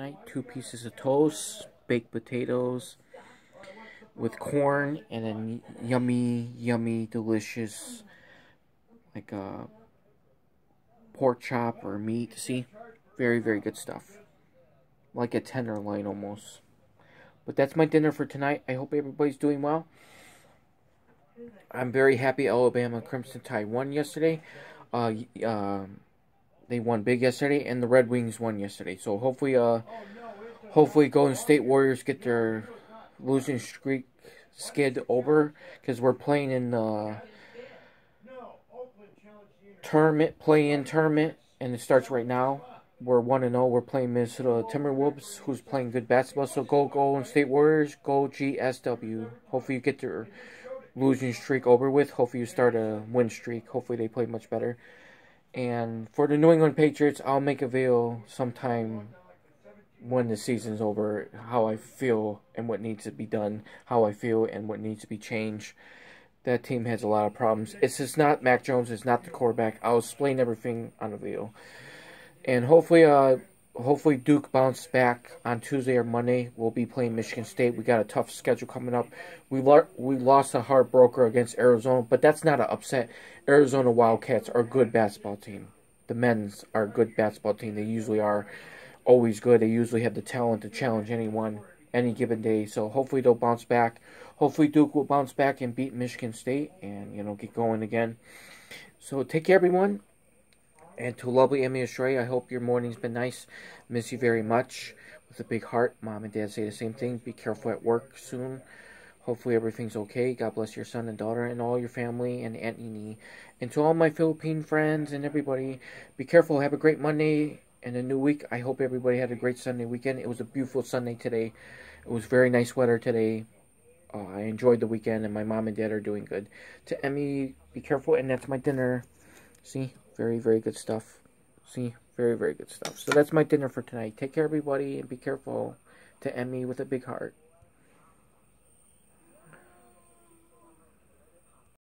tonight. Two pieces of toast, baked potatoes with corn, and then yummy, yummy, delicious, like a uh, pork chop or meat. See? Very, very good stuff. Like a tenderloin almost. But that's my dinner for tonight. I hope everybody's doing well. I'm very happy Alabama Crimson Tide won yesterday. Uh, uh, they won big yesterday, and the Red Wings won yesterday. So hopefully, uh, hopefully Golden State Warriors get their losing streak skid over because we're playing in the tournament, play-in tournament, and it starts right now. We're one and zero. Oh. We're playing Minnesota Timberwolves, who's playing good basketball. So go Golden State Warriors, go GSW. Hopefully you get their losing streak over with. Hopefully you start a win streak. Hopefully they play much better. And for the New England Patriots, I'll make a video sometime when the season's over how I feel and what needs to be done, how I feel and what needs to be changed. That team has a lot of problems. It's just not Mac Jones. It's not the quarterback. I'll explain everything on the video, and hopefully, uh, hopefully Duke bounces back on Tuesday or Monday. We'll be playing Michigan State. We got a tough schedule coming up. We lo- we lost a heartbreaker against Arizona, but that's not an upset. Arizona Wildcats are a good basketball team. The men's are a good basketball team. They usually are always good. They usually have the talent to challenge anyone any given day. So hopefully they'll bounce back. Hopefully Duke will bounce back and beat Michigan State and you know get going again. So take care, everyone. And to lovely Emie Australia, I hope your morning's been nice. Miss you very much. With a big heart, mom and dad say the same thing. Be careful at work soon. Hopefully everything's okay. God bless your son and daughter and all your family and Aunt Nini. And to all my Philippine friends and everybody, be careful. Have a great Monday and a new week. I hope everybody had a great Sunday weekend. It was a beautiful Sunday today. It was very nice weather today. Uh, I enjoyed the weekend, and my mom and dad are doing good. To Emie, be careful, and that's my dinner. See, very, very good stuff. See, very, very good stuff. So that's my dinner for tonight. Take care, everybody, and be careful. To Emie with a big heart.